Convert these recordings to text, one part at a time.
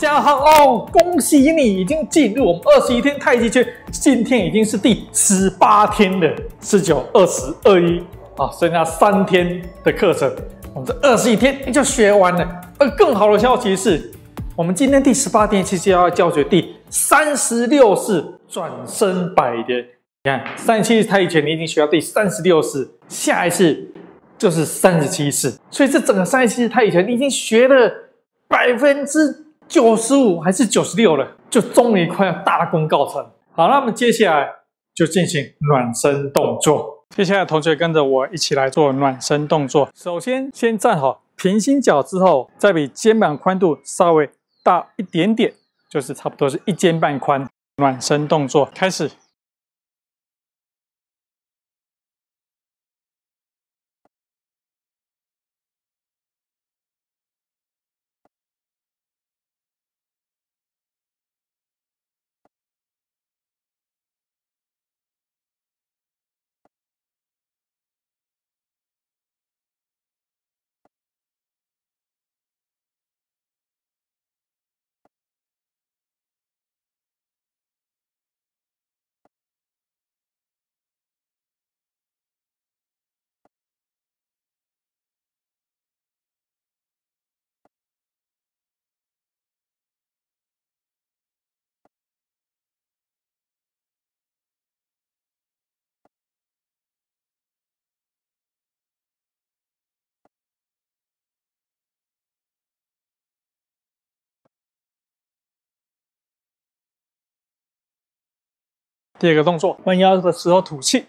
家好哦！恭喜你已经进入我们二十一天太极圈，今天已经是第十八天了，十九、二十、二一啊，剩下三天的课程，我们这二十一天就学完了。而更好的消息是，我们今天第十八天其实要教学第三十六式转身摆的。你看，三十七式太极拳你已经学到第三十六式，下一次就是三十七式，所以这整个三十七式太极拳你已经学了百分之九十五还是九十六了，就终于快要大功告成。好，那么接下来就进行暖身动作。接下来同学跟着我一起来做暖身动作。首先，先站好平行脚之后，再比肩膀宽度稍微大一点点，就是差不多是一肩半宽。暖身动作开始。第二个动作，弯腰的时候吐气。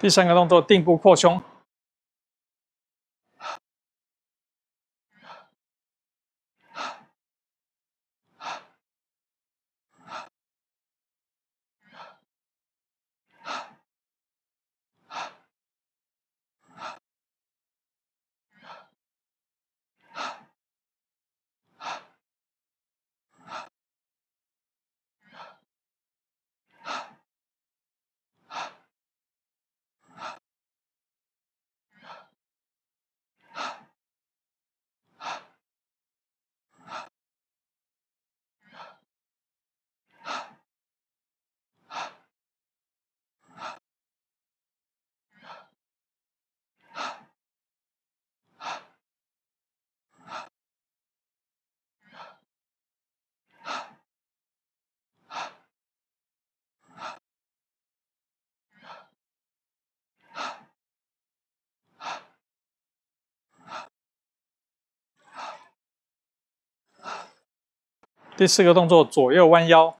第三个动作，定步扩胸。第四个动作，左右弯腰。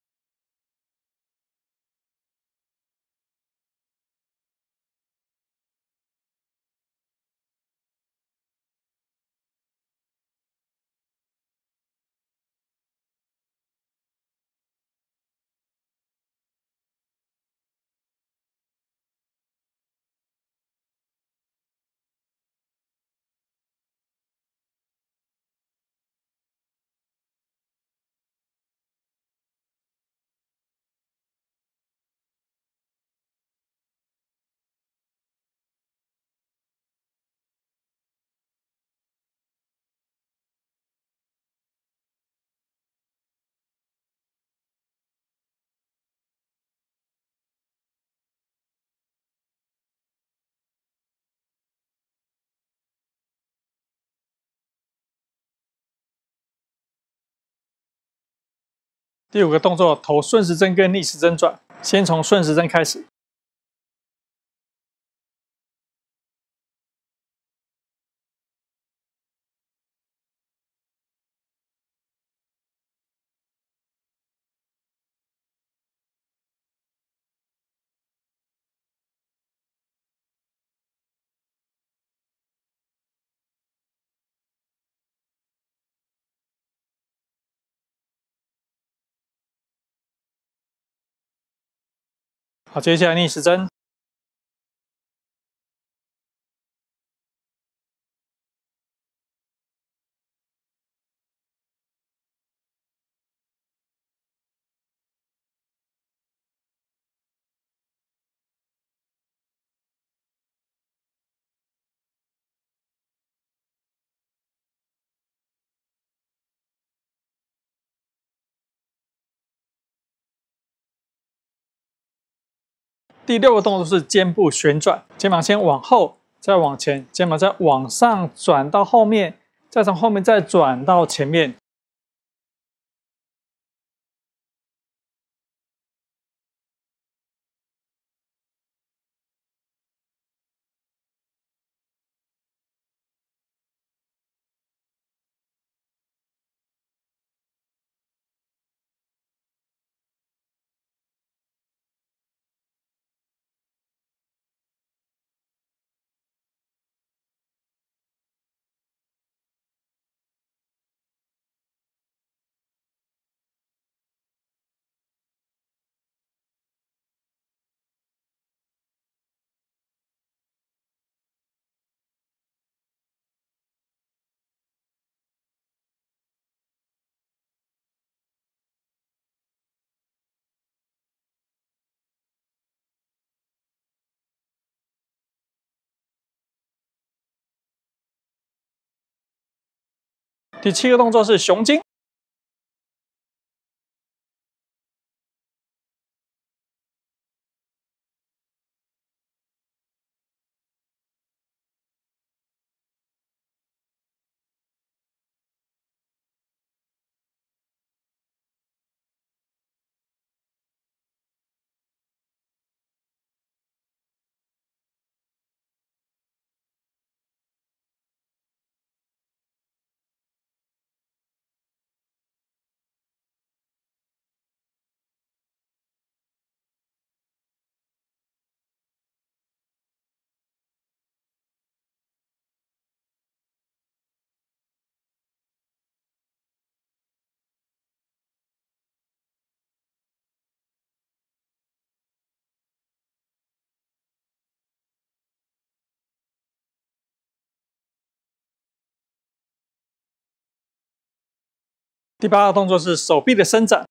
第五个动作，头顺时针跟逆时针转，先从顺时针开始。好，接下来逆时针。第六个动作是肩部旋转，肩膀先往后，再往前，肩膀再往上转到后面，再从后面再转到前面。第七个动作是熊精。第八个动作是手臂的伸展。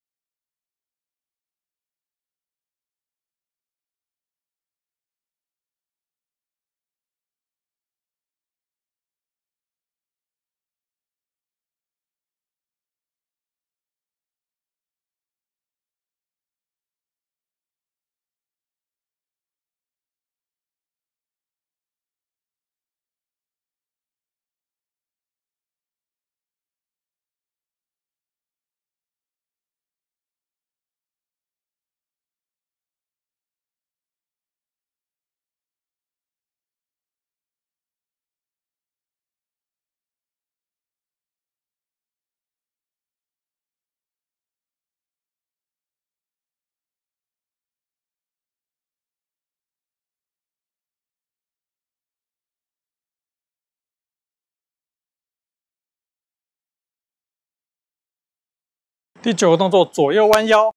第九个动作，左右弯腰。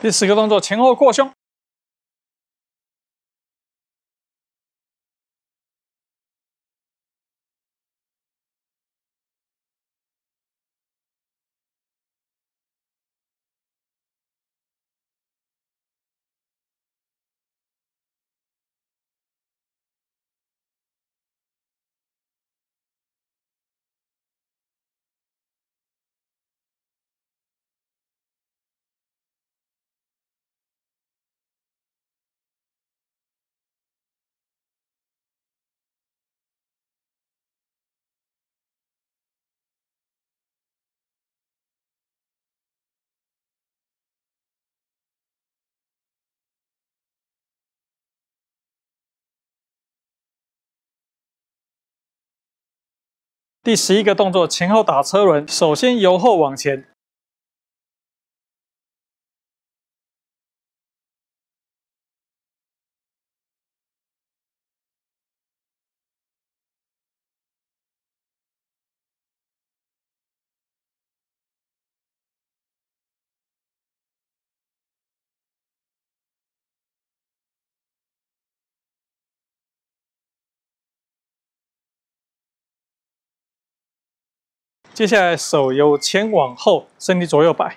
第四个动作前后扩胸。第十一个动作前后打车轮，首先由后往前，接下来手由前往后，身体左右摆。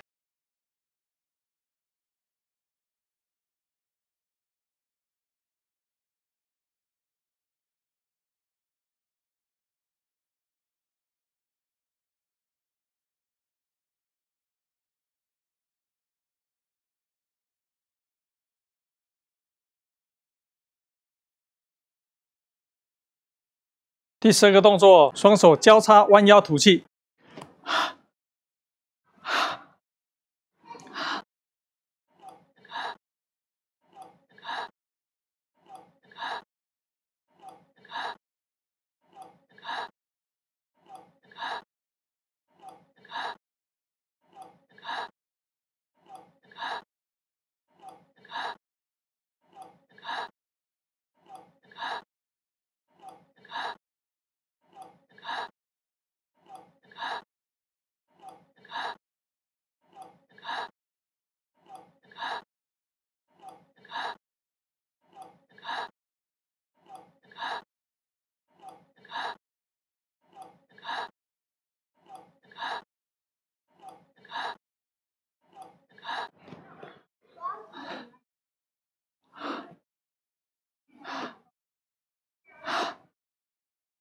第四个动作，双手交叉弯腰吐气。 헉,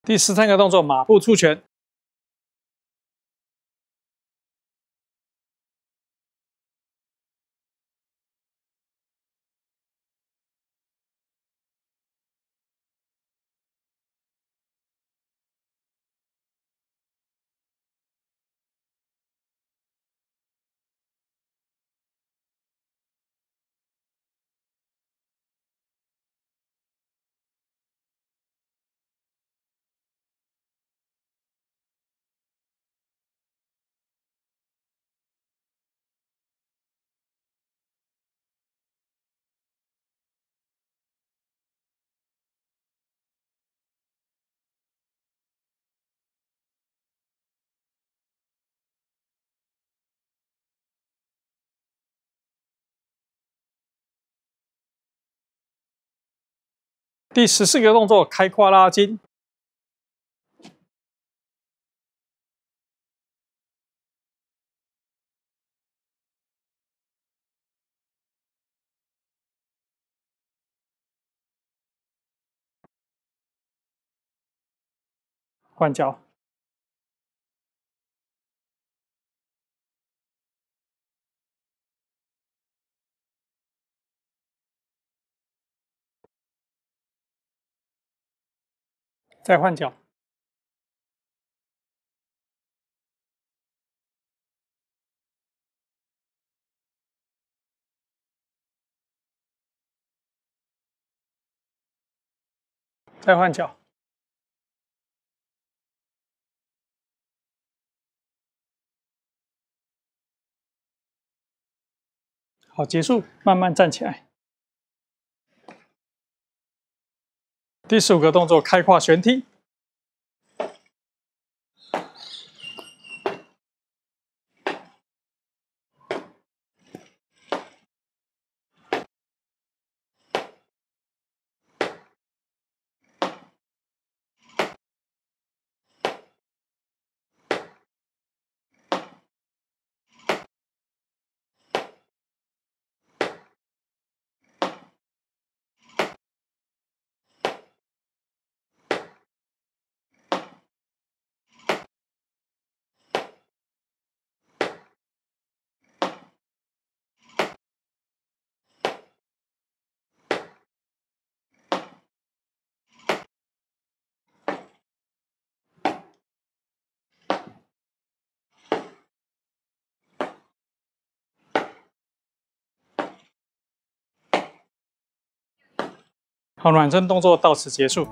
第十三个动作，马步出拳，第十四个动作，开胯拉筋，换脚。再换脚，再换脚，好，结束，慢慢站起来。第十五个动作，开胯旋踢。好，暖身动作到此结束。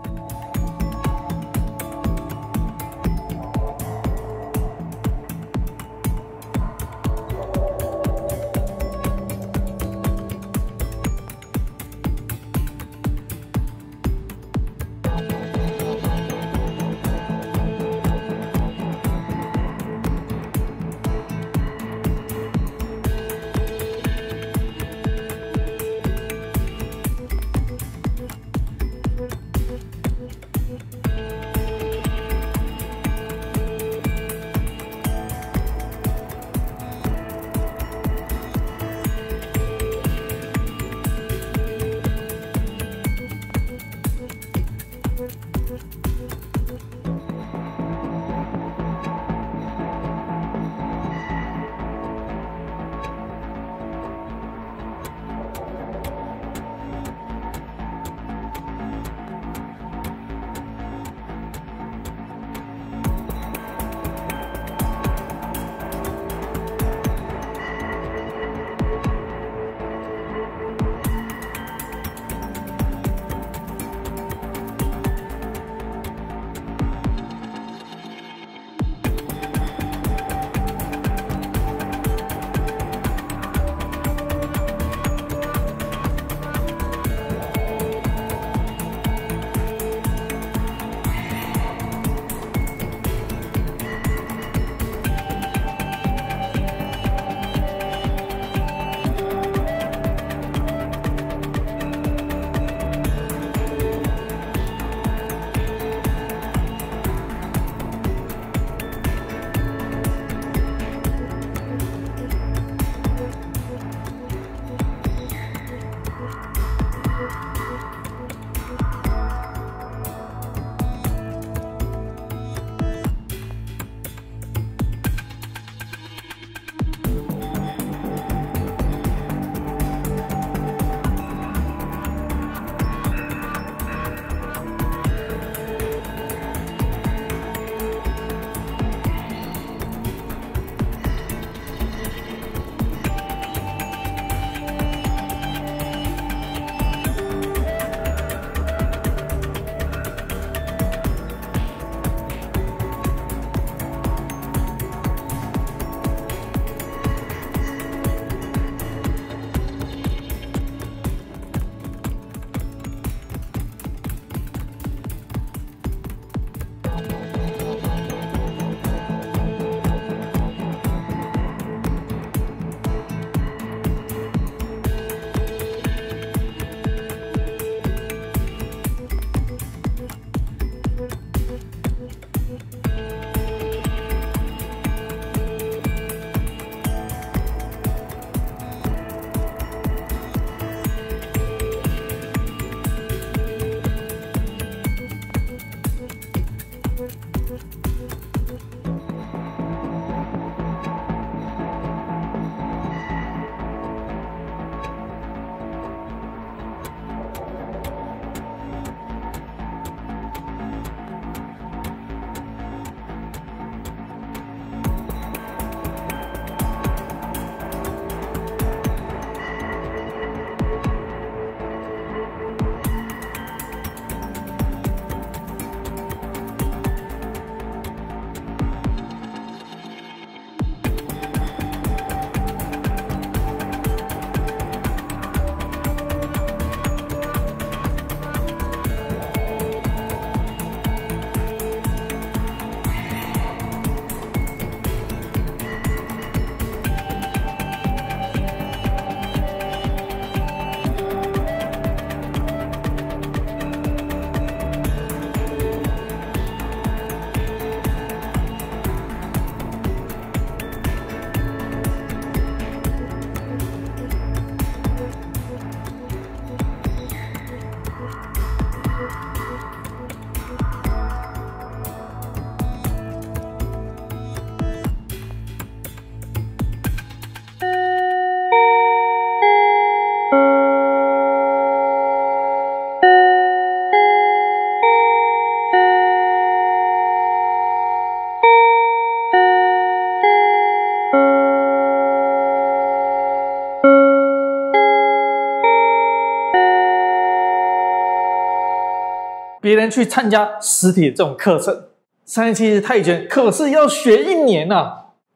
别人去参加实体这种课程，三十七日泰拳可是要学一年呐。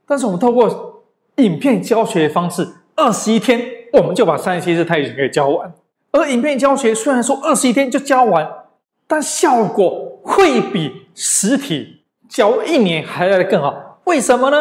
但是我们透过影片教学方式，二十一天我们就把三十七日泰拳给教完。而影片教学虽然说二十一天就教完，但效果会比实体教一年还来的更好。为什么呢？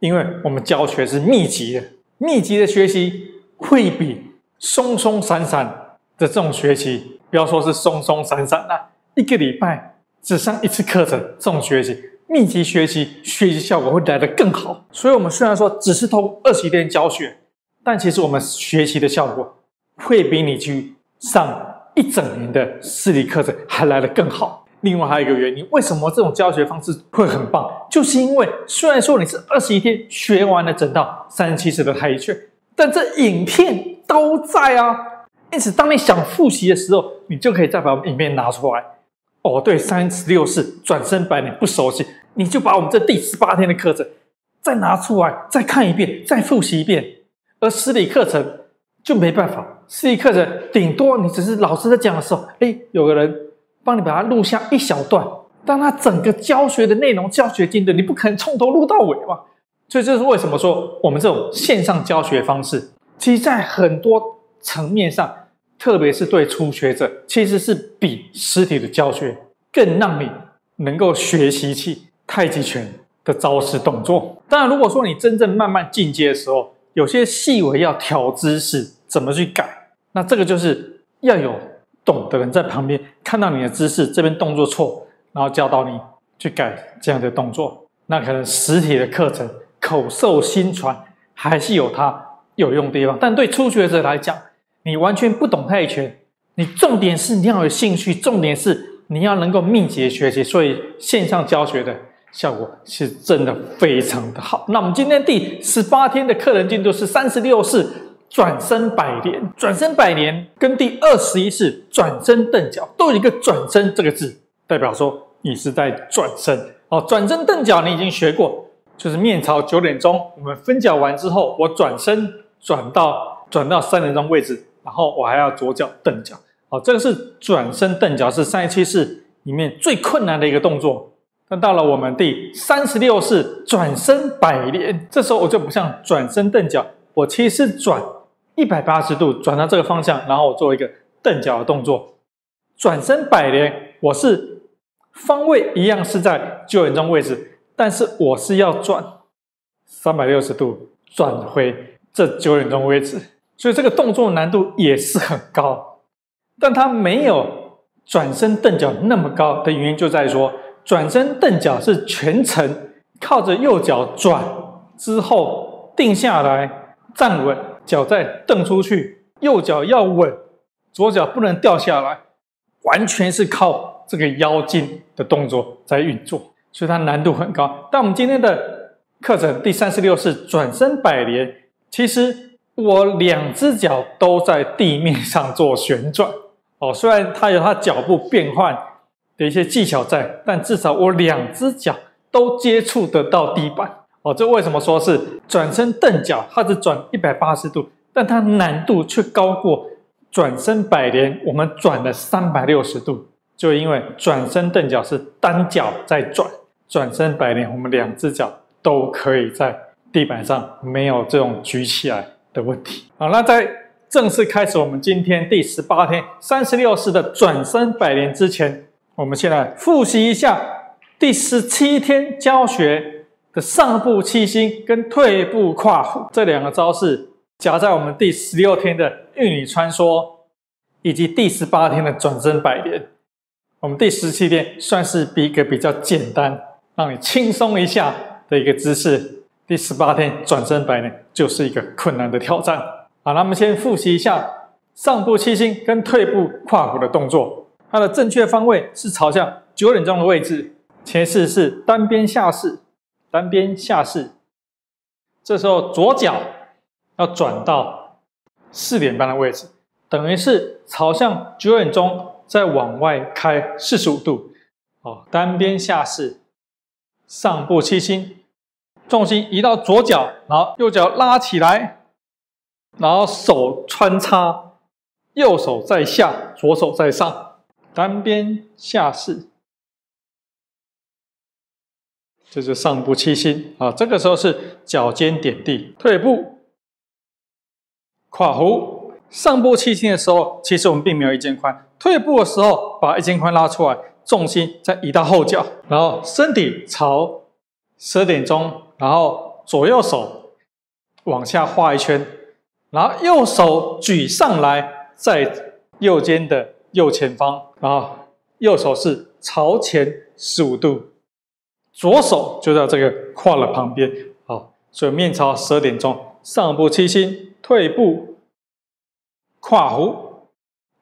因为我们教学是密集的，密集的学习会比松松散散的这种学习，不要说是松松散散啦，一个礼拜只上一次课程这种学习，密集学习学习效果会来得更好。所以，我们虽然说只是通过二十一天教学，但其实我们学习的效果。会比你去上一整年的私立课程还来得更好。另外还有一个原因，为什么这种教学方式会很棒？就是因为虽然说你是二十一天学完了整套三十七式的太极拳，但这影片都在啊。因此，当你想复习的时候，你就可以再把影片拿出来。哦，对，三十六式转身摆脸不熟悉，你就把我们这第十八天的课程再拿出来，再看一遍，再复习一遍。而实体课程就没办法。实体课程顶多你只是老师在讲的时候，哎，有个人帮你把它录下一小段，但他整个教学的内容、教学进度，你不可能从头录到尾嘛。所以这是为什么说我们这种线上教学方式，其实在很多层面上，特别是对初学者，其实是比实体的教学更让你能够学习起太极拳的招式动作。当然，如果说你真正慢慢进阶的时候，有些细微要调姿势，怎么去改？那这个就是要有懂的人在旁边看到你的姿势，这边动作错，然后教导你去改这样的动作。那可能实体的课程口授心传还是有它有用的地方，但对初学者来讲，你完全不懂太极拳，你重点是你要有兴趣，重点是你要能够密集学习，所以线上教学的效果是真的非常的好。那我们今天第十八天的课程进度是三十六式。转身百连，转身百连跟第二十一式转身蹬脚都有一个“转身”这个字，代表说你是在转身。哦，转身蹬脚你已经学过，就是面朝九点钟，我们分脚完之后，我转身转到转到三点钟位置，然后我还要左脚蹬脚。好，这个是转身蹬脚，是三十七式里面最困难的一个动作。但到了我们第三十六式转身百连，这时候我就不像转身蹬脚，我其实是转。一百八十度转到这个方向，然后我做一个蹬脚的动作，转身百连，我是方位一样是在九点钟位置，但是我是要转三百六十度转回这九点钟位置，所以这个动作难度也是很高，但它没有转身蹬脚那么高的原因就在于说，转身蹬脚是全程靠着右脚转之后定下来站稳。脚再蹬出去，右脚要稳，左脚不能掉下来，完全是靠这个腰筋的动作在运作，所以它难度很高。但我们今天的课程第三十六式转身百连，其实我两只脚都在地面上做旋转哦，虽然它有它脚步变换的一些技巧在，但至少我两只脚都接触得到地板。哦，这为什么说是转身蹬脚？它是转一百八十度，但它难度却高过转身百连。我们转了三百六十度，就因为转身蹬脚是单脚在转，转身百连我们两只脚都可以在地板上，没有这种举起来的问题。好，那在正式开始我们今天第十八天三十六式的转身百连之前，我们先来复习一下第十七天教学的。上步七星跟退步跨虎这两个招式夹在我们第十六天的玉女穿梭，以及第十八天的转身百连。我们第十七天算是比一个比较简单，让你轻松一下的一个姿势。第十八天转身百连就是一个困难的挑战。好，那我们先复习一下上步七星跟退步跨虎的动作。它的正确方位是朝向九点钟的位置，前式是单边下式。单边下式，这时候左脚要转到四点半的位置，等于是朝向九点钟，再往外开四十五度。哦，单边下式，上步七星，重心移到左脚，然后右脚拉起来，然后手穿插，右手在下，左手在上，单边下士，这是上步七星啊。这个时候是脚尖点地，退步，跨弧。上步七星的时候，其实我们并没有一肩宽；退步的时候，把一肩宽拉出来，重心再移到后脚，然后身体朝十点钟，然后左右手往下画一圈，然后右手举上来，在右肩的右前方。然后右手是朝前十五度，左手就在这个胯的旁边，好，所以面朝十二点钟，上步七星，退步胯弧，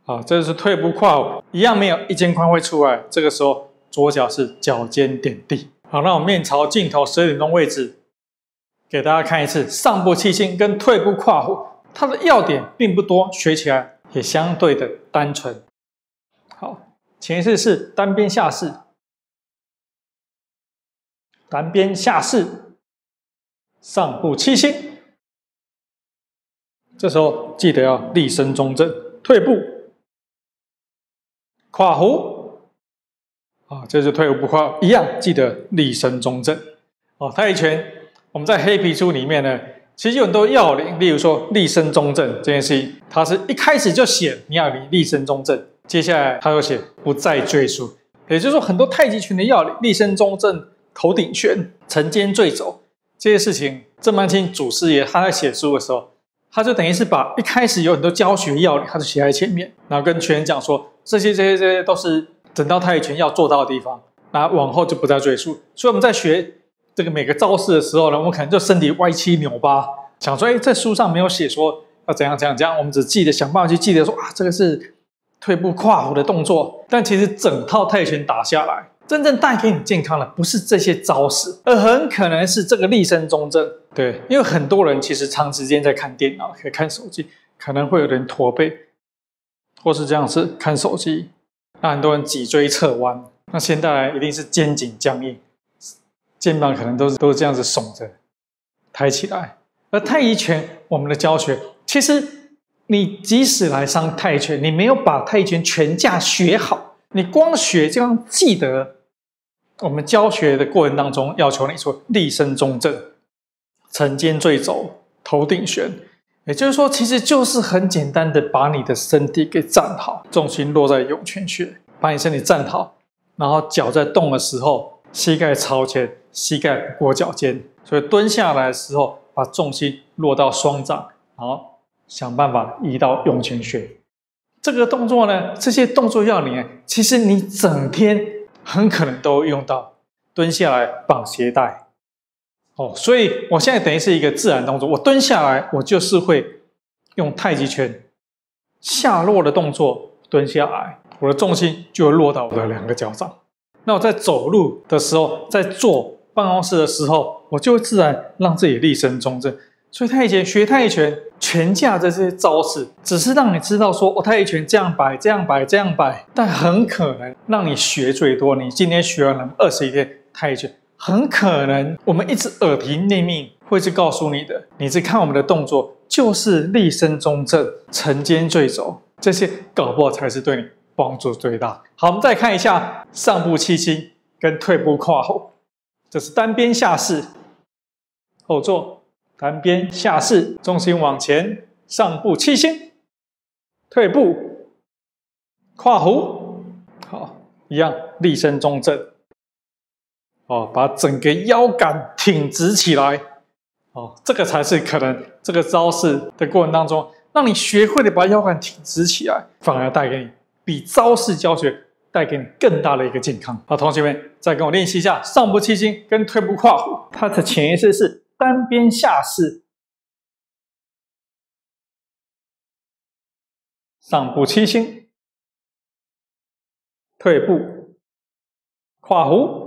好，这是退步胯弧，一样没有一肩宽会出来。这个时候左脚是脚尖点地，好，那我面朝镜头十二点钟位置，给大家看一次上步七星跟退步跨弧，它的要点并不多，学起来也相对的单纯。好，前一次是单边下式，单边下式，上步七星。这时候记得要立身中正，退步，跨弧。啊，这是退步跨，一样记得立身中正。哦，太极拳我们在黑皮书里面呢，其实有很多要领，例如说立身中正这件事情，它是一开始就写你要立立身中正。接下来他又写不再赘述，也就是说很多太极拳的要领，立身中正、头顶旋、沉肩坠肘这些事情，郑曼青祖师爷他在写书的时候，他就等于是把一开始有很多教学要领，他就写在前面，然后跟学员讲说这些、这些、这些都是整套太极拳要做到的地方，那往后就不再赘述。所以我们在学这个每个招式的时候呢，我们可能就身体歪七扭八，想说哎，在书上没有写说要怎样怎样怎样，我们只记得想办法去记得说啊，这个是。退步跨弧的动作，但其实整套太极拳打下来，真正带给你健康的不是这些招式，而很可能是这个立身中正。对，因为很多人其实长时间在看电脑，可以看手机，可能会有点驼背，或是这样子看手机，那很多人脊椎侧弯，那现在一定是肩颈僵硬，肩膀可能都是都是这样子耸着，抬起来。而太极拳我们的教学其实。你即使来上泰拳，你没有把泰拳全架学好，你光学就要记得，我们教学的过程当中要求你说立身中正、沉肩坠肘、头顶旋，也就是说，其实就是很简单的把你的身体给站好，重心落在涌泉穴，把你身体站好，然后脚在动的时候，膝盖朝前，膝盖过脚尖，所以蹲下来的时候，把重心落到双掌，好。想办法移到涌泉穴，这个动作呢，这些动作要领，其实你整天很可能都用到。蹲下来绑鞋带，哦，所以我现在等于是一个自然动作。我蹲下来，我就是会用太极拳下落的动作蹲下来，我的重心就会落到我的两个脚掌。那我在走路的时候，在坐办公室的时候，我就会自然让自己立身中正。所以太极拳学太极拳，拳架这些招式，只是让你知道说，我太极拳这样摆、这样摆、这样摆，但很可能让你学最多。你今天学了二十一天太极拳，很可能我们一直耳提内命会去告诉你的，你去看我们的动作，就是立身中正、沉肩坠肘，这些搞不好才是对你帮助最大。好，我们再看一下上步七星跟退步跨后，这是单边下式后坐。单边下式，重心往前，上步七星，退步，跨弧，好，一样立身中正，哦，把整个腰杆挺直起来，哦，这个才是可能这个招式的过程当中，让你学会了把腰杆挺直起来，反而带给你比招式教学带给你更大的一个健康。好，同学们再跟我练习一下上步七星跟退步跨弧，它的潜意识是。单边下式，上步七星，退步，跨弧。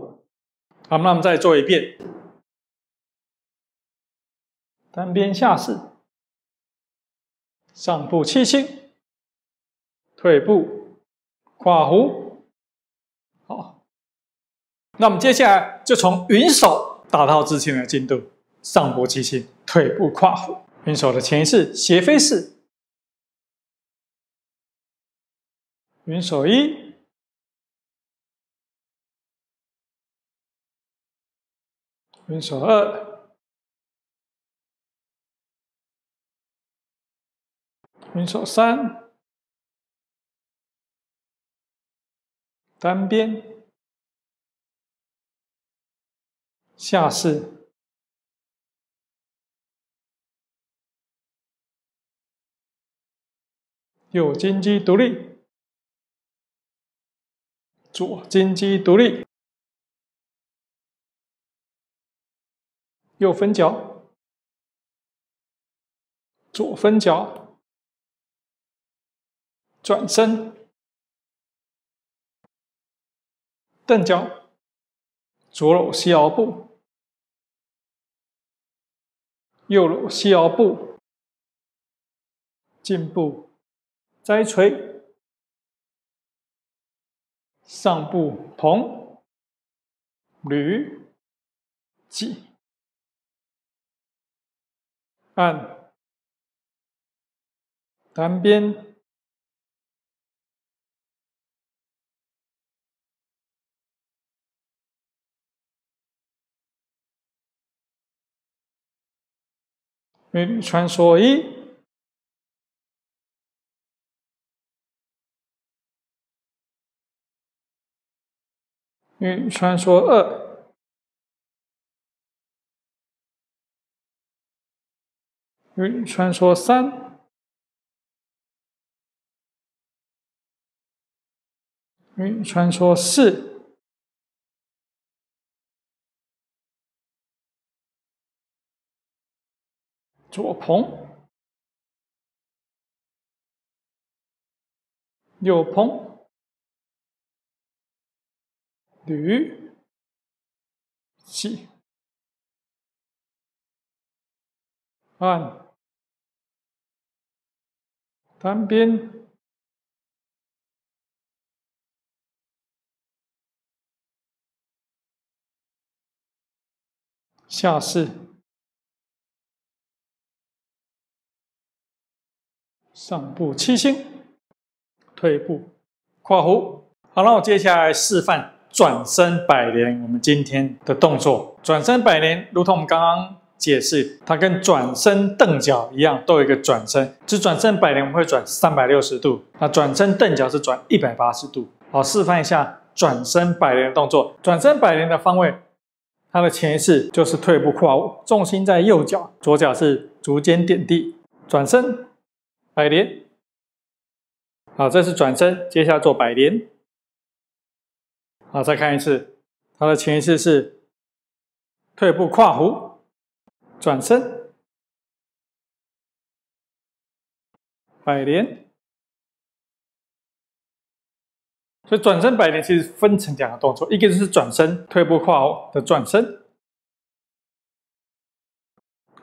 好，那我们再做一遍。单边下式，上步七星，退步，跨弧。好，那我们接下来就从云手打到之前的进度。上步七星，退步跨弧，云手的前一式斜飞式。云手一，分手二，分手三，单边。下式，右金鸡独立，左金鸡独立。右分脚，左分脚，转身，蹬脚，左搂膝腰部，右搂膝腰部，进步，摘锤，上步同，捋，挤。按单边。美女穿梭一，美女穿梭二。运穿梭三，运穿梭四，左蓬，右蓬，捋，起，按。单边下式上步七星，退步跨弧。好了，我接下来示范转身百连。我们今天的动作，转身百连，如同我们刚刚。解释，它跟转身蹬脚一样，都有一个转身。只转身百连，我们会转三百六十度；那转身蹬脚是转一百八十度。好，示范一下转身百连的动作。转身百连的方位，它的前一次就是退步跨物，重心在右脚，左脚是足尖点地。转身百连，好，这是转身，接下来做百连。好，再看一次，它的前一次是退步跨弧。转身，百连，所以转身百连其实分成两个动作，一个就是转身退步跨后的转身，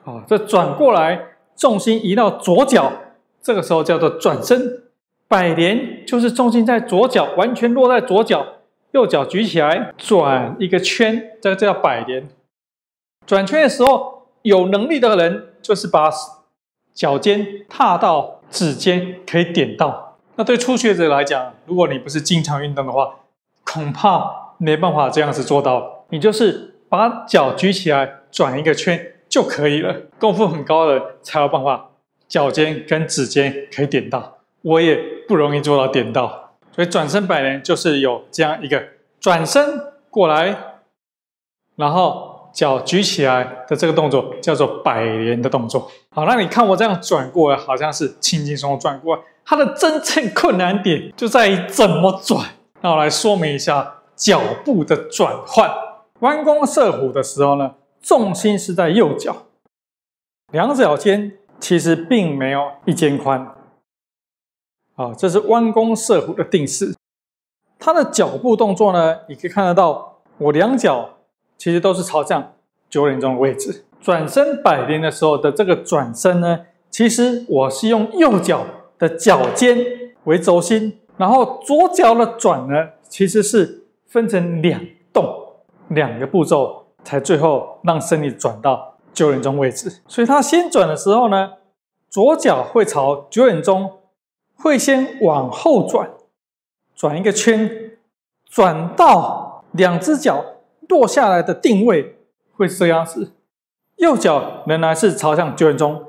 好，这转过来，重心移到左脚，这个时候叫做转身百连，就是重心在左脚，完全落在左脚，右脚举起来转一个圈，这个叫百连。转圈的时候。有能力的人就是把脚尖踏到指尖，可以点到。那对初学者来讲，如果你不是经常运动的话，恐怕没办法这样子做到。你就是把脚举起来转一个圈就可以了。功夫很高的才有办法，脚尖跟指尖可以点到。我也不容易做到点到，所以转身百连就是有这样一个转身过来，然后。脚举起来的这个动作叫做百连的动作。好，那你看我这样转过来，好像是轻轻松松转过来。它的真正困难点就在于怎么转。那我来说明一下脚步的转换。弯弓射虎的时候呢，重心是在右脚，两脚尖其实并没有一肩宽。好，这是弯弓射虎的定式。它的脚步动作呢，你可以看得到，我两脚。其实都是朝向九点钟的位置。转身摆铃的时候的这个转身呢，其实我是用右脚的脚尖为轴心，然后左脚的转呢，其实是分成两动两个步骤，才最后让身体转到九点钟位置。所以它先转的时候呢，左脚会朝九点钟，会先往后转，转一个圈，转到两只脚。落下来的定位会是这样子，右脚仍然是朝向九点钟，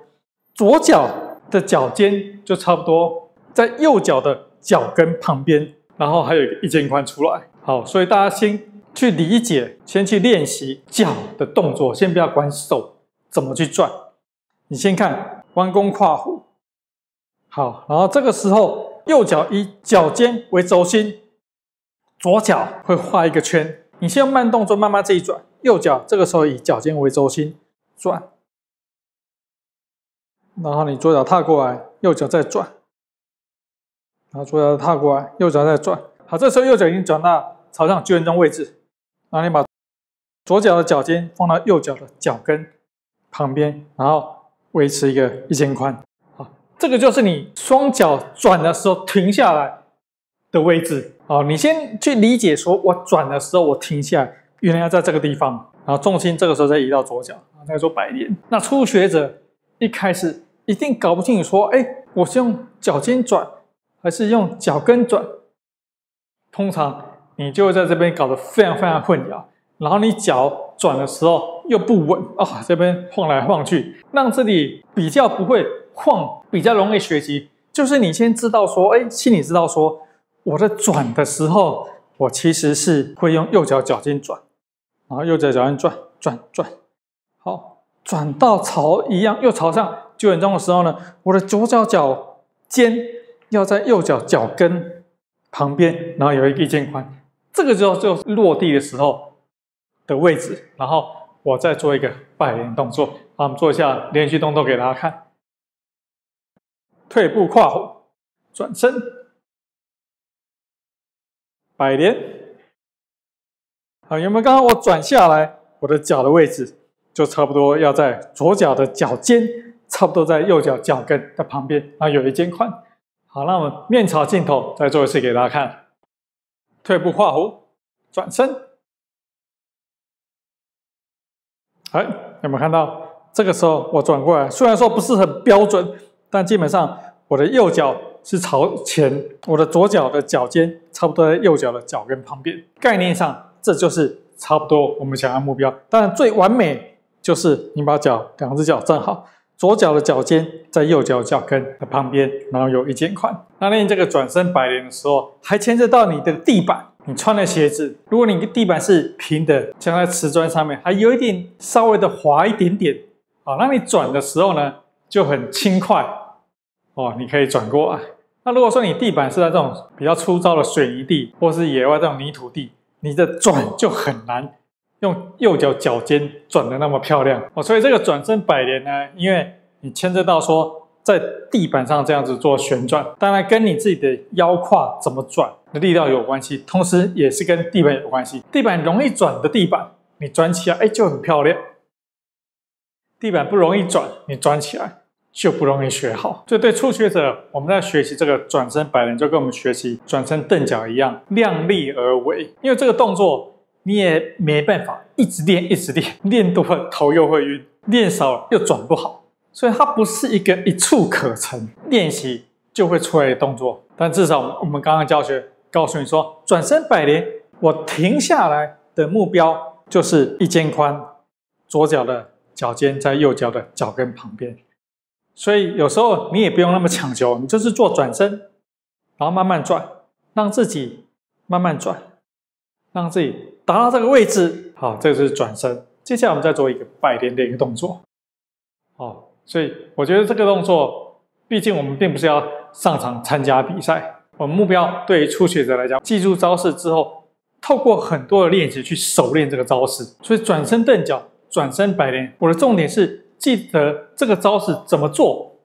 左脚的脚尖就差不多在右脚的脚跟旁边，然后还有一个一肩宽出来。好，所以大家先去理解，先去练习脚的动作，先不要管手怎么去转。你先看弯弓跨虎，好，然后这个时候右脚以脚尖为轴心，左脚会画一个圈。你先用慢动作慢慢这一转，右脚这个时候以脚尖为轴心转，然后你左脚踏过来，右脚再转，然后左脚踏过来，右脚再转。好，这时候右脚已经转到。朝向九点钟位置，然后你把左脚的脚尖放到右脚的脚跟旁边，然后维持一个一肩宽。好，这个就是你双脚转的时候停下来的位置。好，你先去理解，说我转的时候我停下来，原来要在这个地方，然后重心这个时候再移到左脚，再做摆连。那初学者一开始一定搞不清楚，说，哎，我是用脚尖转还是用脚跟转？通常。你就会在这边搞得非常非常混淆，然后你脚转的时候又不稳啊，这边晃来晃去，让这里比较不会晃，比较容易学习。就是你先知道说，哎，心里知道说，我在转的时候，我其实是会用右脚脚尖转，然后右脚脚尖转转转，好，转到朝一样又朝上九点钟的时候呢，我的左脚脚尖要在右脚脚跟旁边，然后有一个一肩宽。这个时候就落地的时候的位置，然后我再做一个拜莲动作。好，我们做一下连续动作给大家看：退步跨虎，转身，摆连。好，有没有？刚刚我转下来，我的脚的位置就差不多要在左脚的脚尖，差不多在右脚脚跟的旁边，然后有一肩宽。好，那我们面朝镜头再做一次给大家看。退步画弧，转身。哎，有没有看到？这个时候我转过来，虽然说不是很标准，但基本上我的右脚是朝前，我的左脚的脚尖差不多在右脚的脚跟旁边。概念上，这就是差不多我们想要目标。当然，最完美就是你把脚两只脚站好。左脚的脚尖在右脚脚跟的旁边，然后有一肩宽。那练这个转身摆连的时候，还牵涉到你的地板。你穿的鞋子，如果你地板是平的，像在瓷砖上面，还有一点稍微的滑一点点，啊，那你转的时候呢，就很轻快哦，你可以转过来。那如果说你地板是在这种比较粗糙的水泥地，或是野外这种泥土地，你的转就很难。用右脚脚尖转的那么漂亮哦，所以这个转身摆连呢，因为你牵涉到说在地板上这样子做旋转，当然跟你自己的腰胯怎么转的力道有关系，同时也是跟地板有关系。地板容易转的地板，你转起来哎就很漂亮；地板不容易转，你转起来就不容易学好。所以对初学者，我们在学习这个转身摆连，就跟我们学习转身蹬脚一样，量力而为，因为这个动作。你也没办法一直练，一直练，练多了头又会晕，练少了又转不好，所以它不是一个一触可成，练习就会出来的动作。但至少我们刚刚教学告诉你说，转身摆连，我停下来的目标就是一肩宽，左脚的脚尖在右脚的脚跟旁边。所以有时候你也不用那么强求，你就是做转身，然后慢慢转，让自己慢慢转，让自己。达到这个位置，好，这个是转身。接下来我们再做一个拜连的一个动作，好，所以我觉得这个动作，毕竟我们并不是要上场参加比赛，我们目标对于初学者来讲，记住招式之后，透过很多的练习去熟练这个招式。所以转身蹬脚，转身摆连，我的重点是记得这个招式怎么做。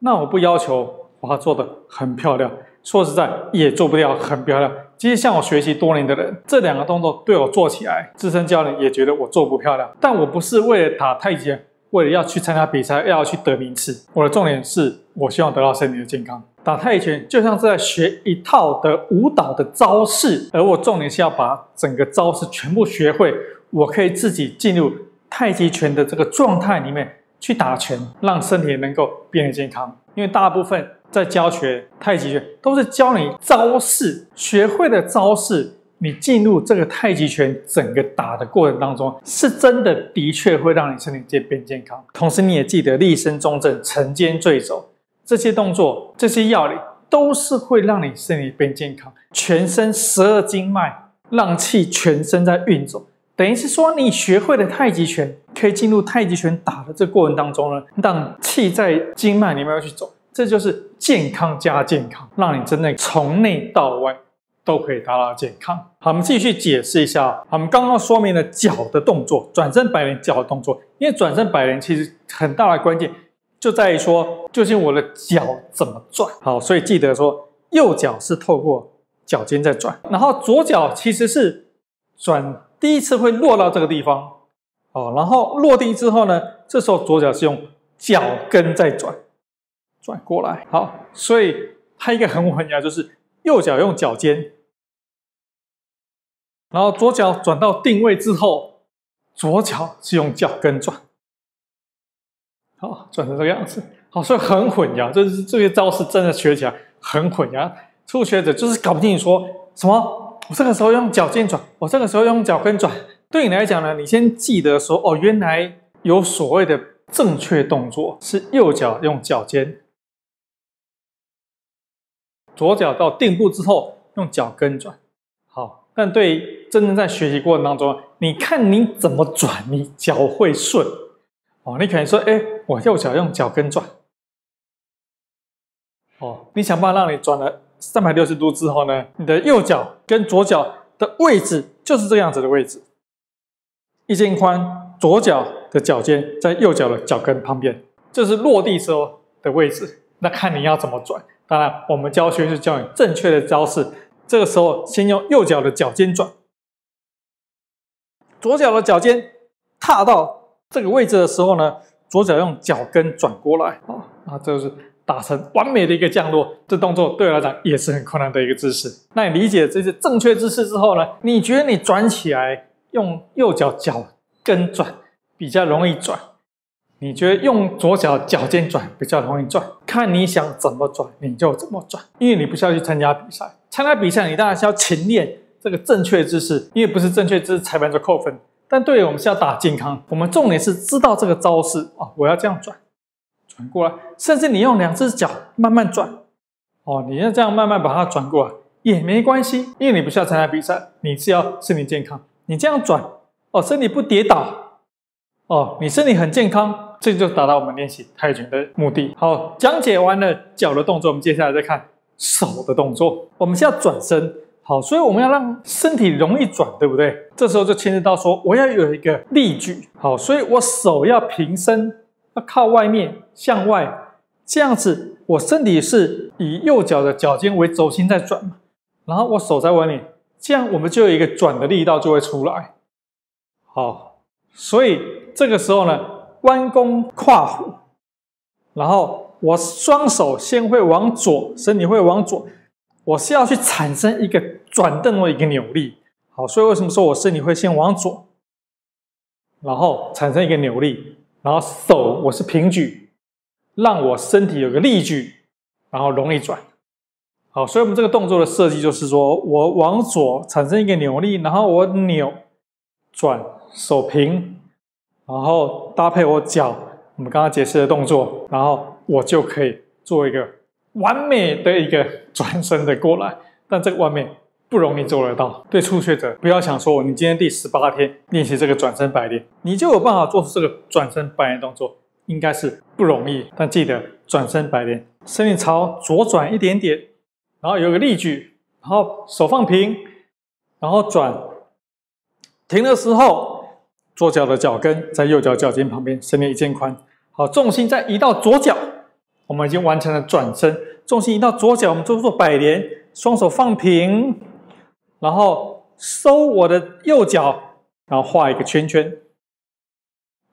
那我不要求把它做的很漂亮。说实在，也做不掉很漂亮。其实，向我学习多年的人，这两个动作对我做起来，资深教练也觉得我做不漂亮。但我不是为了打太极拳，为了要去参加比赛，要去得名次。我的重点是我希望得到身体的健康。打太极拳就像是在学一套的舞蹈的招式，而我重点是要把整个招式全部学会，我可以自己进入太极拳的这个状态里面去打拳，让身体能够变得健康。因为大部分。在教学太极拳，都是教你招式，学会的招式你进入这个太极拳整个打的过程当中，是真的的确会让你身体健变健康。同时，你也记得立身中正、沉肩坠肘这些动作，这些要领都是会让你身体变健康，全身十二经脉让气全身在运走。等于是说，你学会了太极拳，可以进入太极拳打的这过程当中呢，让气在经脉里面要去走，这就是健康加健康，让你真的从内到外。都可以达到健康。好，我们继续解释一下。我们刚刚说明了脚的动作，转身摆人脚的动作。因为转身摆人其实很大的关键就在于说，究竟我的脚怎么转。好，所以记得说，右脚是透过脚尖在转，然后左脚其实是转第一次会落到这个地方。哦，然后落地之后呢，这时候左脚是用脚跟在转，转过来。好，所以它一个很稳呀，就是右脚用脚尖。然后左脚转到定位之后，左脚是用脚跟转，好，转成这个样子，好，所以很混淆，这是这些招式真的学起来很混淆。初学者就是搞不清楚说什么，我这个时候用脚尖转，我这个时候用脚跟转。对你来讲呢，你先记得说，哦，原来有所谓的正确动作是右脚用脚尖，左脚到定步之后用脚跟转，好。但对真正在学习过程当中，你看你怎么转，你脚会顺哦。你可能说，哎，我右脚用脚跟转，哦，你想办法让你转了三百六十度之后呢，你的右脚跟左脚的位置就是这样子的位置，一肩宽，左脚的脚尖在右脚的脚跟旁边，这是落地时候的位置。那看你要怎么转。当然，我们教学是教你正确的招式。这个时候，先用右脚的脚尖转，左脚的脚尖踏到这个位置的时候呢，左脚用脚跟转过来，啊，那这是打成完美的一个降落。这动作对我来讲也是很困难的一个姿势。那你理解这些正确姿势之后呢，你觉得你转起来用右脚脚跟转比较容易转？你觉得用左脚脚尖转比较容易转？看你想怎么转，你就怎么转，因为你不需要去参加比赛。参加比赛，你当然是要勤练这个正确姿势，因为不是正确姿势，裁判就扣分。但对于我们是要打健康，我们重点是知道这个招式哦，我要这样转，转过来，甚至你用两只脚慢慢转，哦，你要这样慢慢把它转过来也没关系，因为你不需要参加比赛，你是要身体健康，你这样转哦，身体不跌倒，哦，你身体很健康，这就达到我们练习泰拳的目的。好，讲解完了脚的动作，我们接下来再看。手的动作，我们是要转身，好，所以我们要让身体容易转，对不对？这时候就牵涉到说，我要有一个力矩，好，所以我手要平伸，要靠外面向外，这样子，我身体是以右脚的脚尖为轴心在转嘛，然后我手在外面，这样我们就有一个转的力道就会出来，好，所以这个时候呢，弯弓跨虎，然后。我双手先会往左，身体会往左，我是要去产生一个转动的一个扭力。好，所以为什么说我身体会先往左，然后产生一个扭力，然后手我是平举，让我身体有个力矩，然后容易转。好，所以我们这个动作的设计就是说我往左产生一个扭力，然后我扭转手平，然后搭配我脚，我们刚刚解释的动作，然后。我就可以做一个完美的一个转身的过来，但这个完美不容易做得到。对初学者，不要想说你今天第十八天练习这个转身摆练，你就有办法做出这个转身摆练动作，应该是不容易。但记得转身摆练，身体朝左转一点点，然后有个力矩，然后手放平，然后转，停的时候，左脚的脚跟在右脚脚尖旁边，身体一肩宽，好，重心再移到左脚。我们已经完成了转身，重心移到左脚，我们做不做摆连，双手放平，然后收我的右脚，然后画一个圈圈。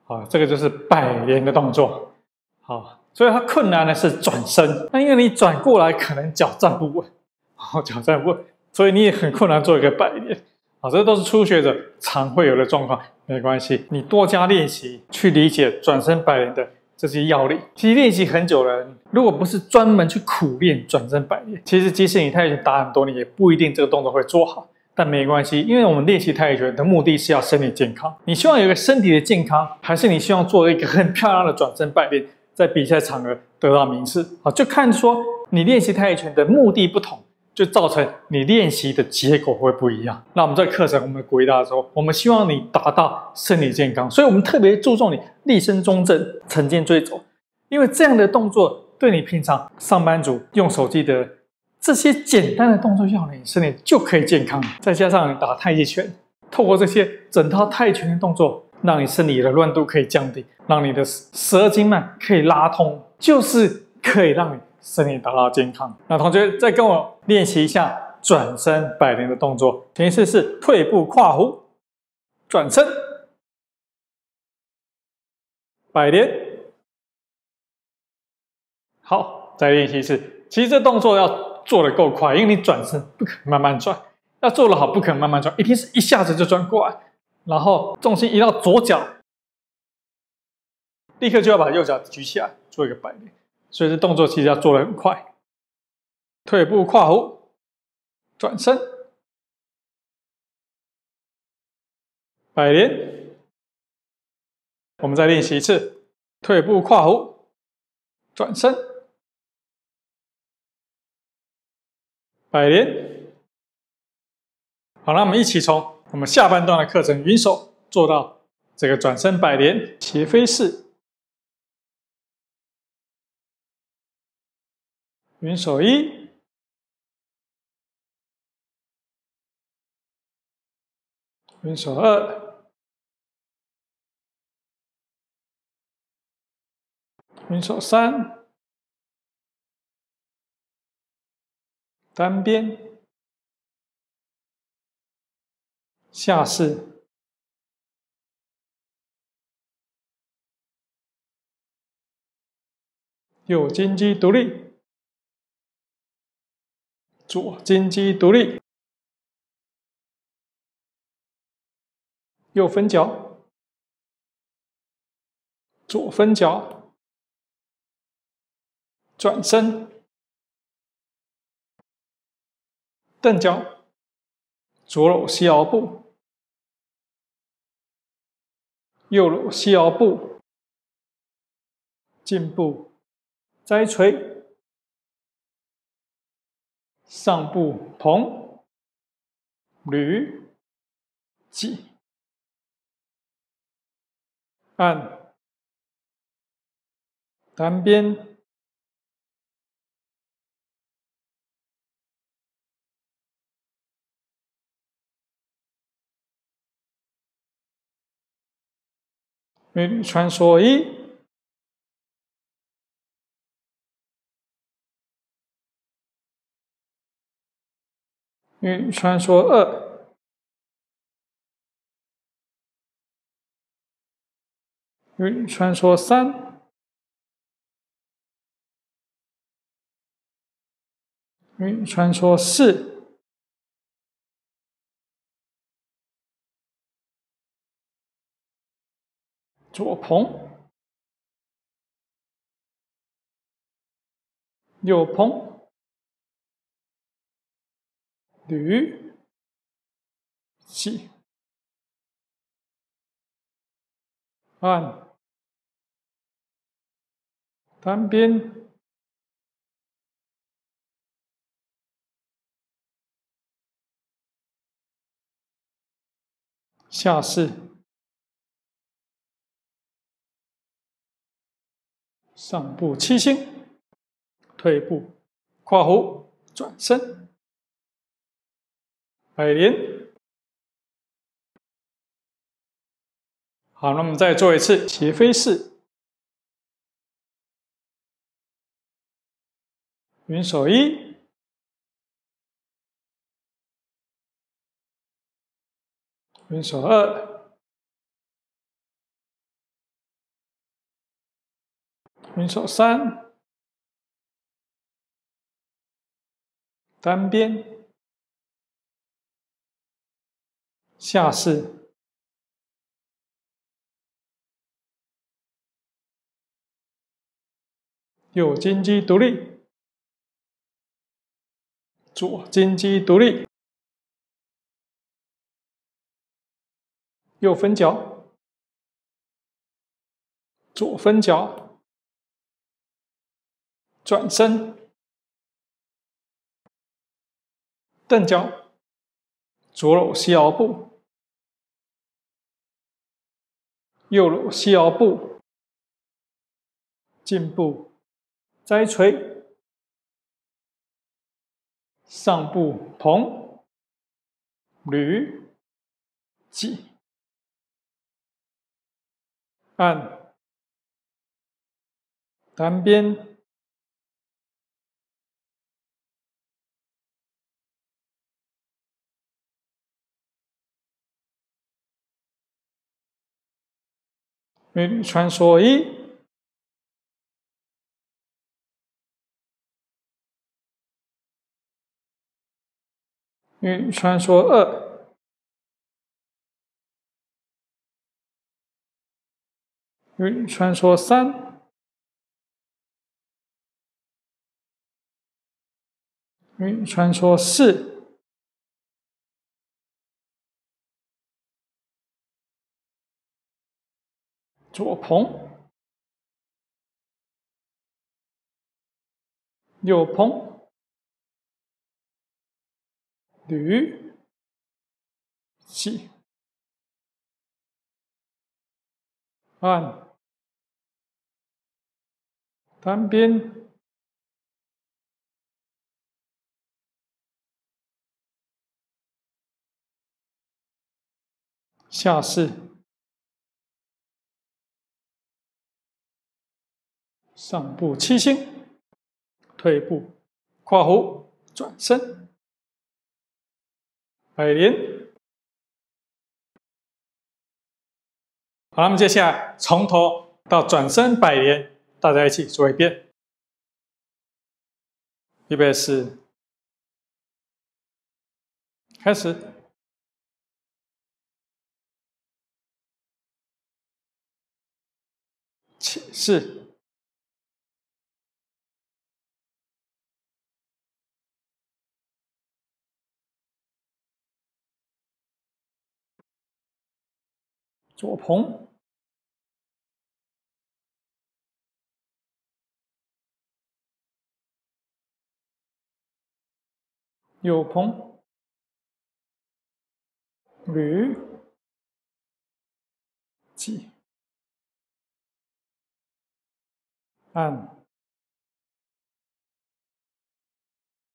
好，这个就是摆连的动作。好，所以它困难的是转身，那因为你转过来可能脚站不稳，好，脚站不稳，所以你也很困难做一个摆连。好，这都是初学者常会有的状况，没关系，你多加练习，去理解转身摆连的。这些要领，其实练习很久了。如果不是专门去苦练转身摆练，其实即使你太极拳打很多，年也不一定这个动作会做好。但没关系，因为我们练习太极拳的目的是要身体健康。你希望有一个身体的健康，还是你希望做一个很漂亮的转身摆练，在比赛场合得到名次？啊，就看说你练习太极拳的目的不同，就造成你练习的结果会不一样。那我们在课程，我们鼓励大家说，我们希望你达到身体健康，所以我们特别注重你立身中正、沉肩坠肘，因为这样的动作对你平常上班族用手机的。这些简单的动作，要你身体就可以健康。再加上你打太极拳，透过这些整套太极拳的动作，让你身体的乱度可以降低，让你的十二经脉可以拉通，就是可以让你身体达到健康。那同学再跟我练习一下转身摆连的动作。前一次是退步跨弧，转身摆连。好，再练习一次。其实这动作要。做的够快，因为你转身不可能慢慢转，要做的好不可能慢慢转，一定是一下子就转过来，然后重心移到左脚，立刻就要把右脚举起来做一个摆练，所以这动作其实要做的很快。退步跨弧，转身，摆莲，我们再练习一次，退步跨弧，转身。百莲，好了，我们一起从我们下半段的课程云手做到这个转身百莲斜飞式。云手一，云手二，云手三。单边。下式，右金鸡独立，左金鸡独立，右分脚，左分脚，转身。蹬脚，左搂膝腰部，右搂膝腰部，进步，摘锤，上步捧，捋，挤，按，单边。美女穿梭一，美女穿梭二，美女穿梭三，美女穿梭四。左鹏，右鹏，捋，起，按，单边，下式。上步七星，退步。跨弧，转身，百连。好，那我们再做一次斜飞式，云手一，云手二。云手三，单边下式，右金鸡独立，左金鸡独立，右分脚，左分脚，转身，蹬脚，左搂膝腰部，右膝摇步，进步，摘锤，上步捧，捋。挤，按，单边，美女穿梭一，美女穿梭二。云穿梭三，云穿梭四，左鹏，右鹏，捋，起，按。单边，下式，上步七星，退步，跨弧，转身，百连。好，那么接下来从头到转身百连。大家一起做一遍，预备是开始，起左鹏。右碰，捋，挤，按，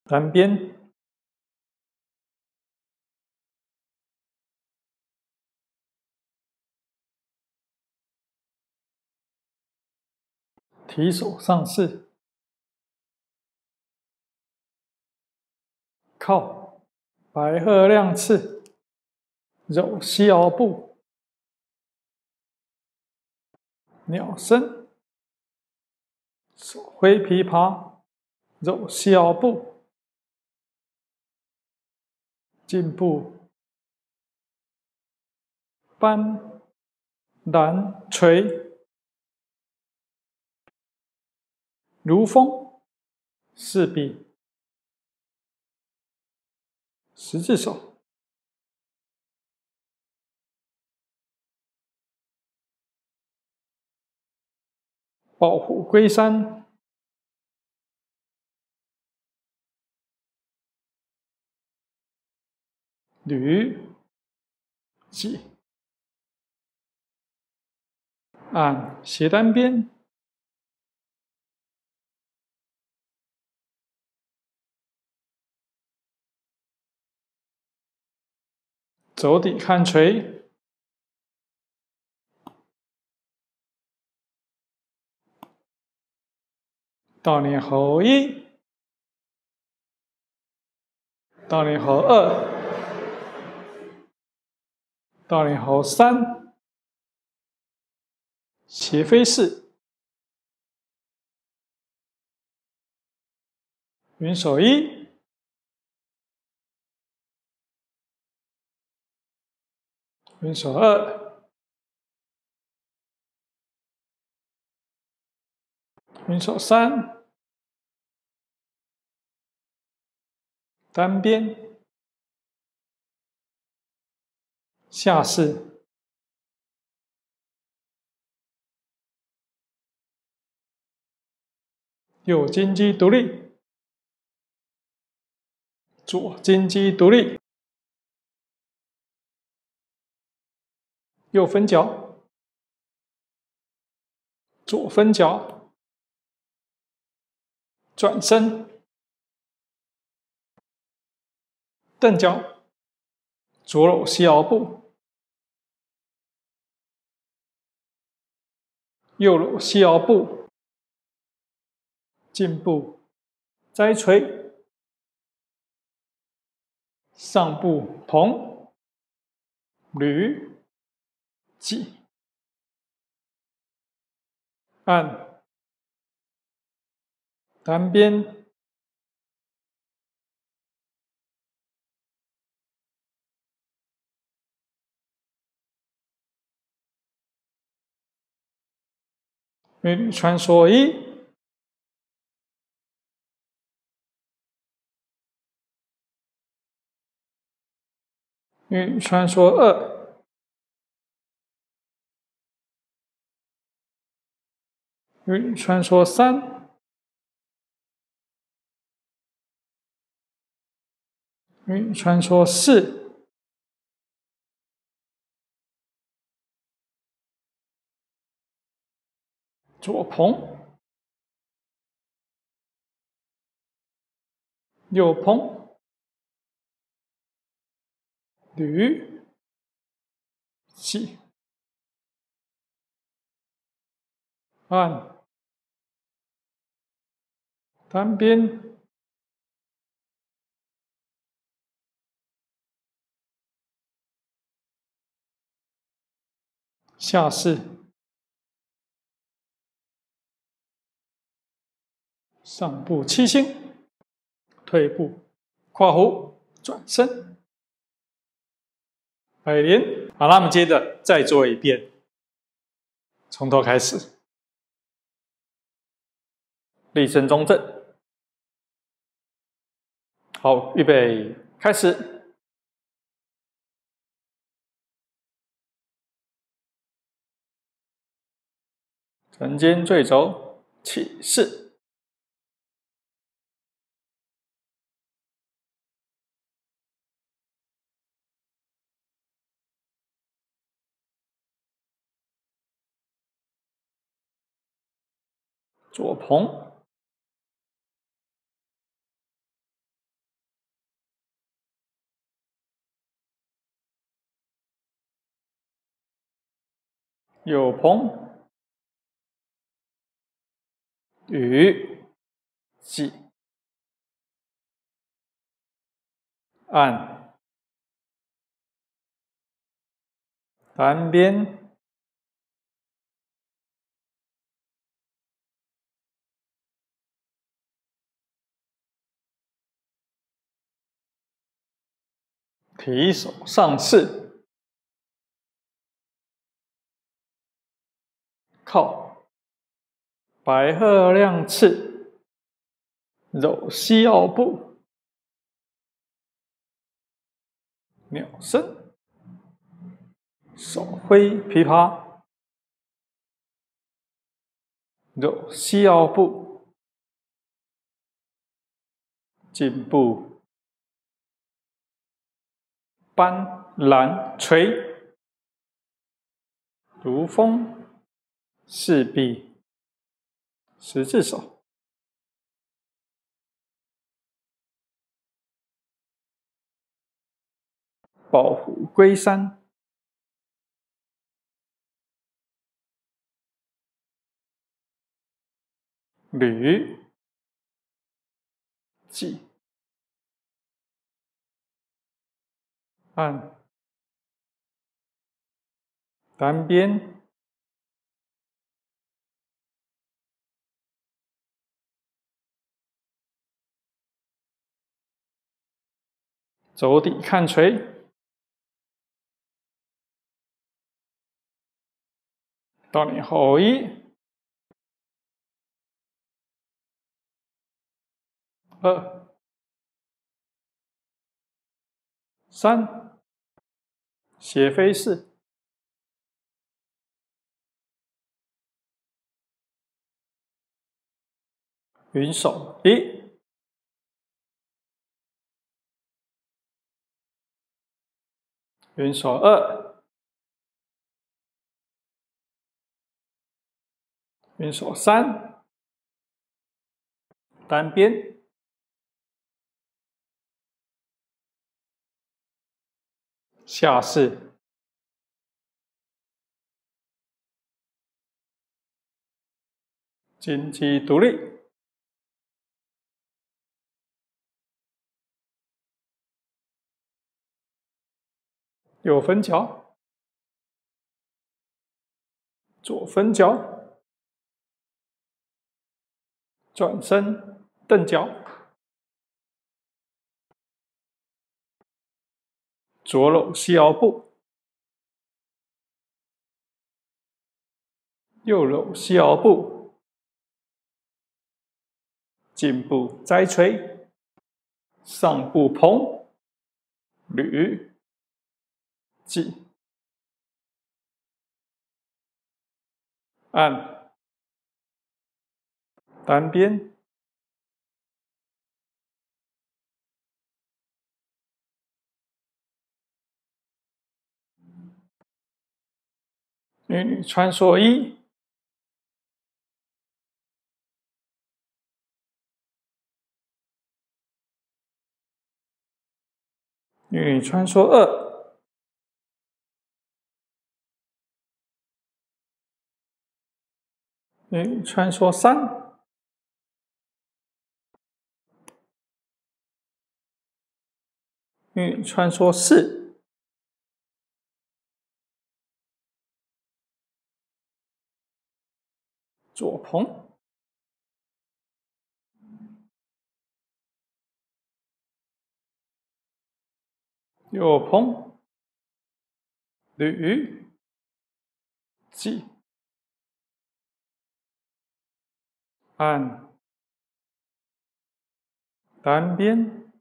单边，提手上势。靠，白鹤亮翅，揉膝腰部，鸟身，手挥琵琶，揉膝腰部，进步，搬，蓝锤，如风，四臂。十字手，保护龟山，捋，挤，按斜单边。走底看锤，倒立后一，倒立后二，倒立后三，斜飞式，云手一。云手二分手三单边下四右金鸡独立左金鸡独立。右分脚，左分脚，转身，蹬脚，左搂西摇步，右搂西摇步。进步，摘锤，上步同，捋，挤，按，单边，美女穿梭一。运穿梭二，运穿梭三，运穿梭四，左鹏，右鹏。捋，起，按，单边，下式，上步七星，退步，跨弧，转身。百连，好，那么接着再做一遍，从头开始，立身中正，好，预备，开始，沉肩坠肘，起势。左鹏，有朋，与挤，按，单边。提手上刺，靠白鹤亮翅，揉膝腰部，鸟身，手挥琵琶，揉膝腰部，进步。斑斓垂，如风。四臂，十字手，抱虎归山，履记。按单边，走底看锤，到你后一，二，三。斜飞式，云手。一，云手二，云手三，单边。下式，经济独立，右分脚，左分脚，转身蹬脚。左搂西腰步，右搂西腰步，颈部摘垂，上步蓬，捋，记，按，单边。女穿梭一，女穿梭二，嗯，穿梭三。嗯，穿梭四。左鹏。右鹏。吕宇。季。按，单边。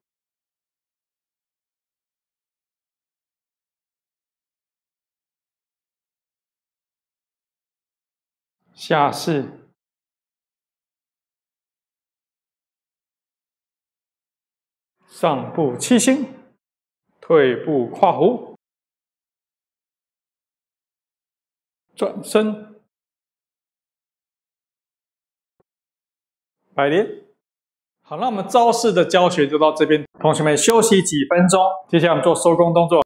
下式，上步七星，退步跨弧，转身，拜年。好，那我们招式的教学就到这边，同学们休息几分钟，接下来我们做收工动作。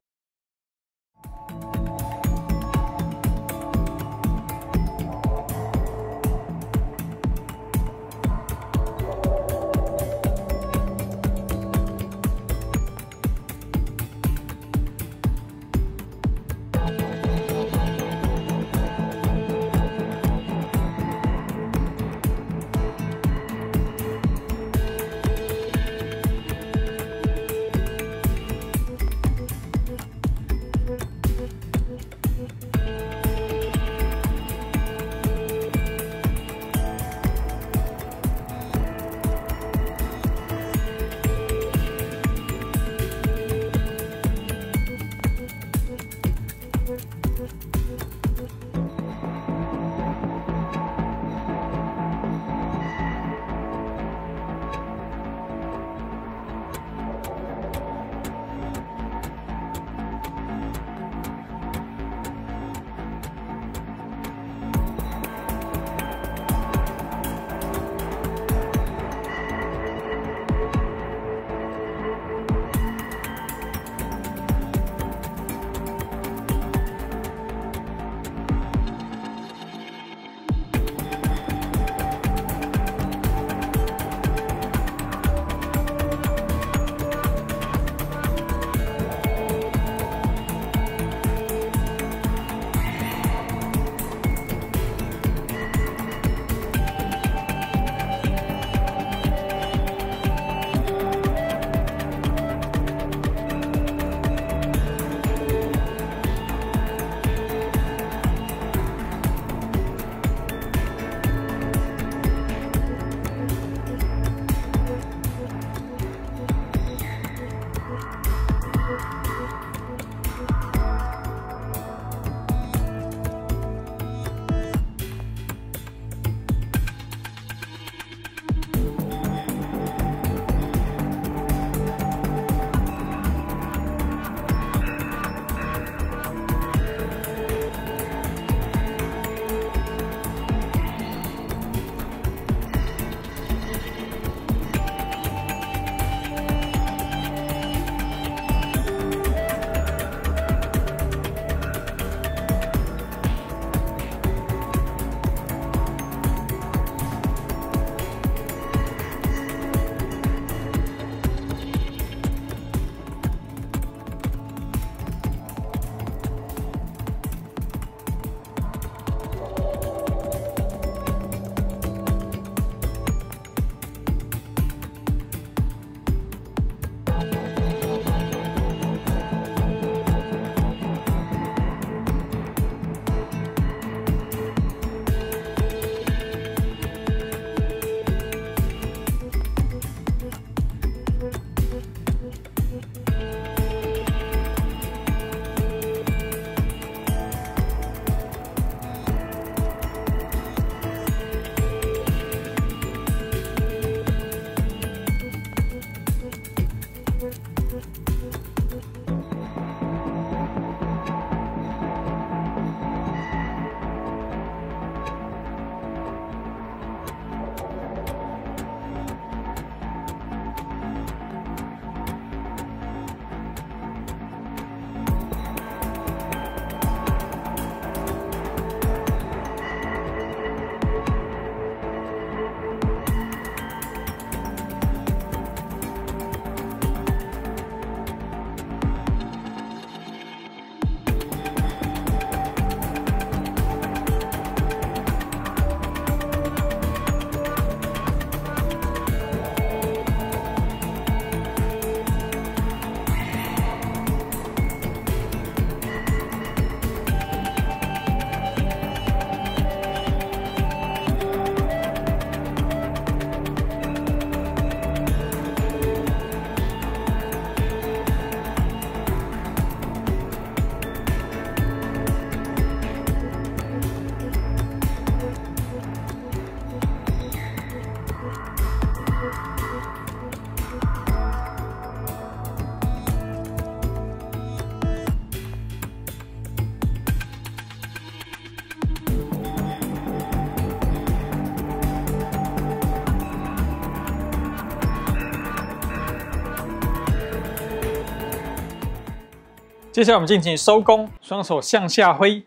接下来我们进行收工，双手向下挥，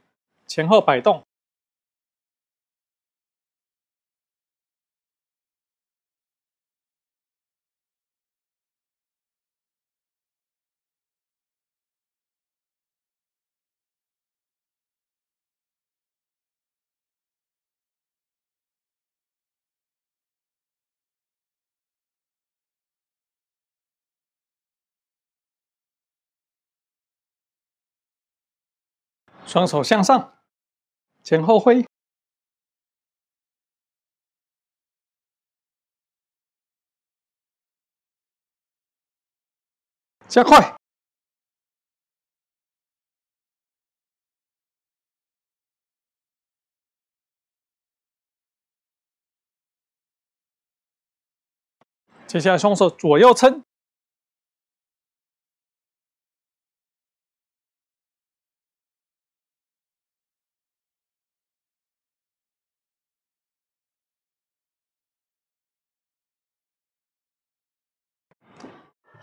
前后摆动。双手向上，前后挥，加快。接下来，双手左右撑。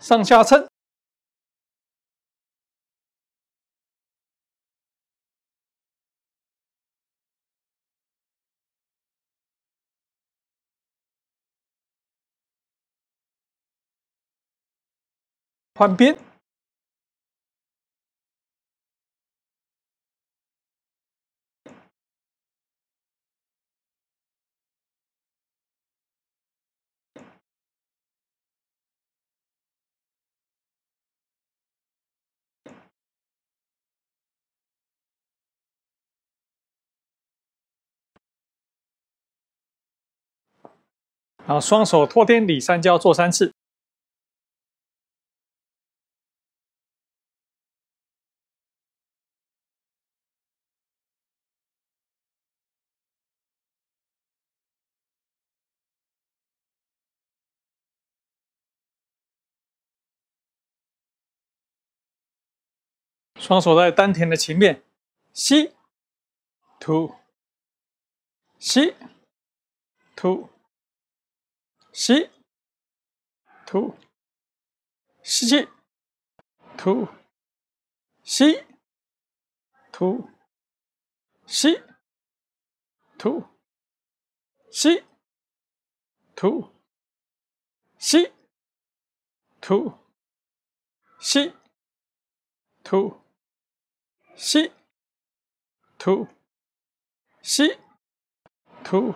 上下撑，换边，然后双手托天理三焦做三次。双手在丹田的前面，吸，吐，吸，吐，吸，吐，吸气，吐，吸，吐，吸，吐，吸，吐，吸，吐，吸，吐。吸，吐，吸，吐，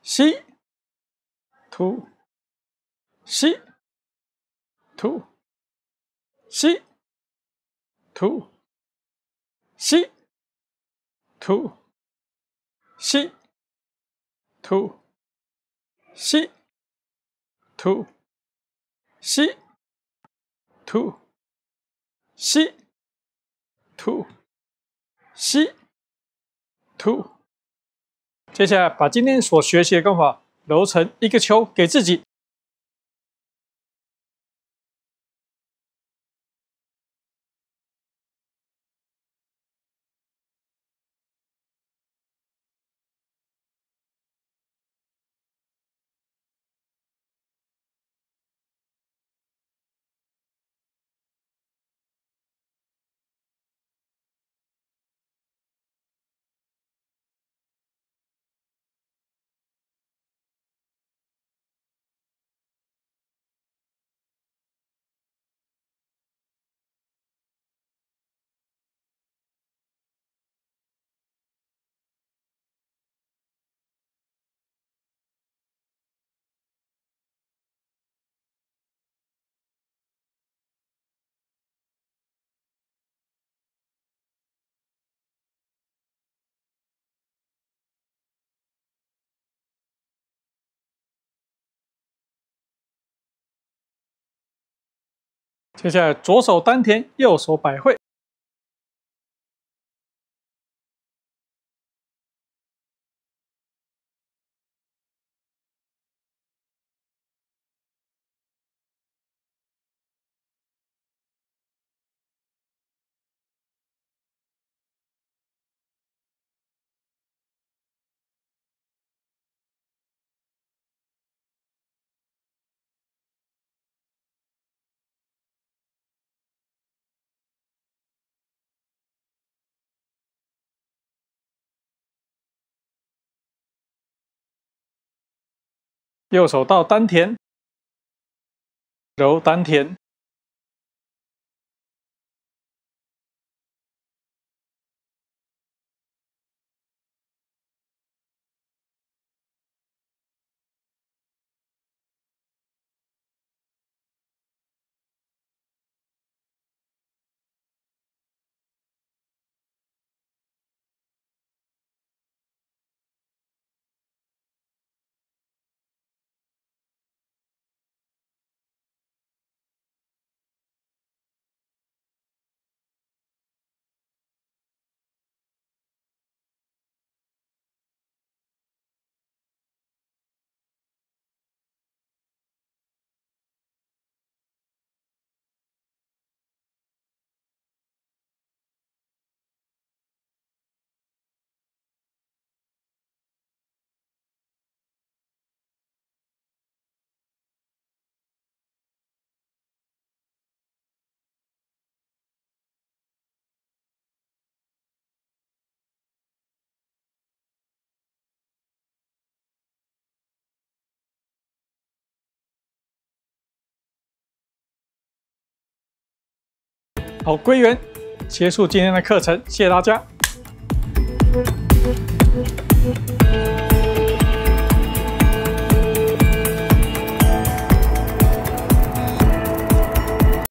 吸，吐，吸，吐，吸，吐，吸，吐，吸，吐，吸，吐，吸，吐，吸。吐，吸，吐。接下来把今天所学习的功法揉成一个球给自己。接下来，左手丹田，右手百会。右手到丹田，揉丹田。好，归元，结束今天的课程，谢谢大家。